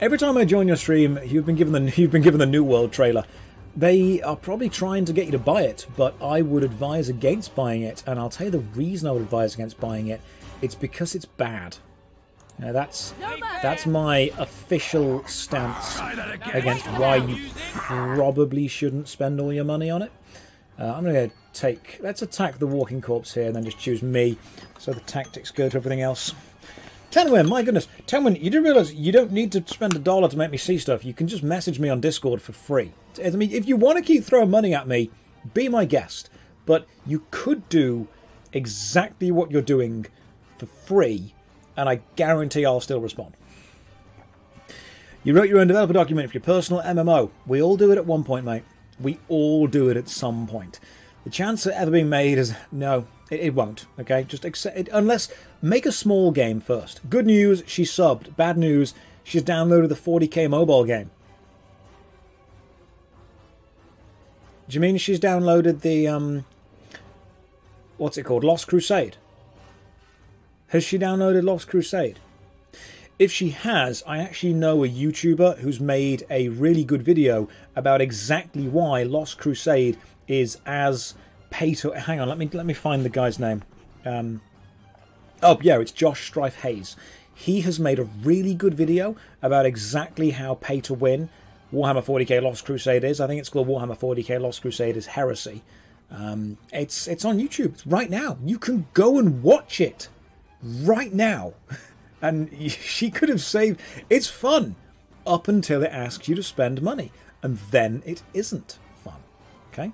Every time I join your stream, you've been given the you've been given the New World trailer. They are probably trying to get you to buy it, but I would advise against buying it, and I'll tell you the reason I would advise against buying it. It's because it's bad. Now that's that's my official stance against why you probably shouldn't spend all your money on it. Uh, I'm going to take... Let's attack the walking corpse here and then just choose me, so the tactics go to everything else. Tenwin, my goodness. Tenwin, you do realise you don't need to spend a dollar to make me see stuff. You can just message me on Discord for free. I mean, if you want to keep throwing money at me, be my guest. But you could do exactly what you're doing for free, and I guarantee I'll still respond. You wrote your own developer document for your personal MMO. We all do it at one point, mate. We all do it at some point. The chance of ever being made is no, it, it won't. Okay, just accept it unless make a small game first. Good news, she subbed. Bad news, she's downloaded the 40k mobile game. Do you mean she's downloaded the um? What's it called? Lost Crusade. Has she downloaded Lost Crusade? If she has, I actually know a YouTuber who's made a really good video about exactly why Lost Crusade is as pay to. Hang on, let me let me find the guy's name. Um, oh yeah, it's Josh Strife Hayes. He has made a really good video about exactly how pay to win Warhammer 40k Lost Crusade is. I think it's called Warhammer 40k Lost Crusade is Heresy. Um, it's it's on YouTube right now. You can go and watch it right now. and she could have saved. It's fun up until it asks you to spend money, and then it isn't fun. Okay.